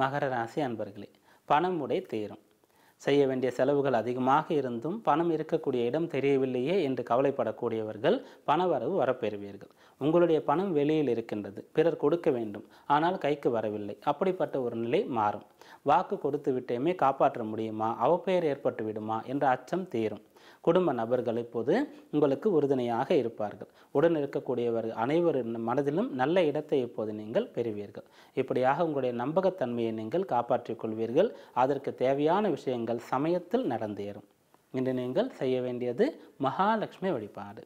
மகர ராசி அன்பர்களே பணம் உடை தேரும். செய்ய வேண்டிய செலவுகள் அதிகமாக இருந்தும் பணம் இருக்கக்கூடிய இடம் தெரியவில்லையே என்று கவலைப்படக்கூடியவர்கள் பணவரவு வரப்பெறுவீர்கள். உங்களுடைய பணம் வெளியில் இருக்கின்றது பிறர் கொடுக்க வேண்டும் ஆனால் கைக்கு வரவில்லை. அப்படிப்பட்ட ஒரு நிலை மாறும். வாக்கு கொடுத்து விட்டேமே காப்பாற்ற முடியுமா? அவப்பெயர் ஏற்பட்டு விடுமா என்ற அச்சம் தீரும். குடும்ப நபர்கள் இப்போது உங்களுக்கு உறுதுணையாக இருப்பார்கள். உடன் இருக்கக்கூடியவர்கள் அனைவரின் மனதிலும் நல்ல இடத்தை இப்போது நீங்கள் பெறுவீர்கள். இப்படியாக உங்களுடைய நம்பகத்தன்மையை நீங்கள் காப்பாற்றிக் கொள்வீர்கள். அதற்கு தேவையான விஷயங்கள் சமயத்தில் நடந்தேறும். இன்று நீங்கள் செய்ய வேண்டியது மகாலட்சுமி வழிபாடு.